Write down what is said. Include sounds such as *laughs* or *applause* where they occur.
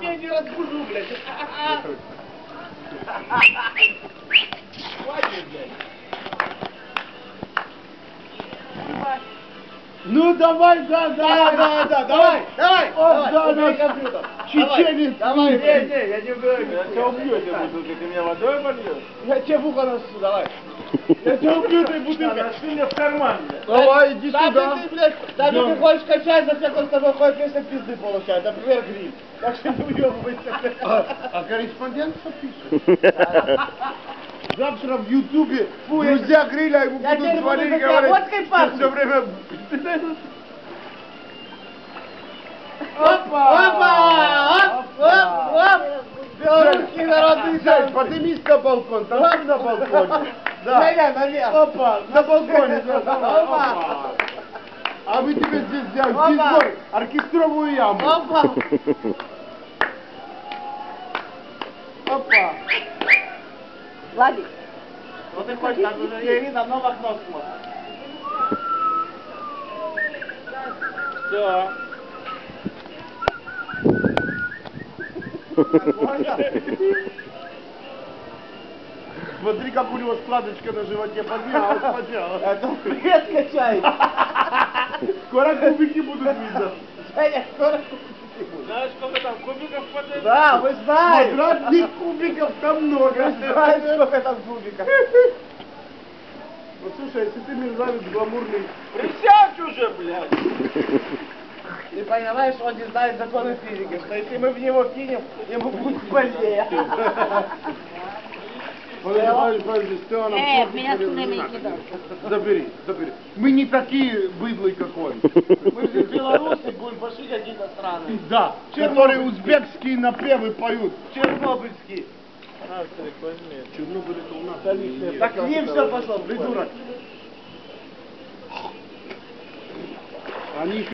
Я не разбужу, блядь. Хватит, блядь. Ну давай, да, Да, да, да, давай, давай, О, давай, да, да. Чеченец. Давай, давай, не, не, я не уберу. Я тебя убью, если буду, ты меня водой польешь. Я тебе в ухо носу, давай. Я тебя убью, ты бутылкой. Ты мне в карман, блядь. Давай, иди Да сюда. ты, блядь, да ты хочешь качать, за всякого с тобой ходит, если пизды получает, например, гриль. Так что не уебывайся. А, а корреспондент что пишет? *laughs* Завтра в Ютубе друзья гриля ему будут буду звонить и говорить, пахнуть. все время... Опа! Опа! Оп, оп, оп! Белорусский народный танк. поднимись на балкон, там на балконе. Да. Наверх, наверх. Опа, на балконе. *laughs* да, давай, Опа. опа. А мы тебе здесь сделаем Опа. дизор, оркестровую яму. Опа! *laughs* Опа! Владик, Вот ты хочешь, так уже не видно, но в окно смотрит. Все. *laughs* Смотри, как у него складочка на животе поднялась, *laughs* поднялась. Это привет качает. Скоро кубики будут видно. Женя, скоро купите будут. Знаешь, сколько там кубиков под Да, мы знаем. Квадратных кубиков там много. Знаем, сколько там кубиков. Вот слушай, если ты мерзавец гламурный, Присядь уже, блядь. Ты понимаешь, он не знает законы физики, что если мы в него кинем, ему будет больнее. *laughs* э, меня сюда не кидай. Забери, забери. Мы не такие быдлы, как он. Мы же белорусы, бульбаши какие-то странные. Да, которые узбекские напевы поют. Чернобыльские. Чернобыль это у нас. Так к ним все пошло, придурок. Они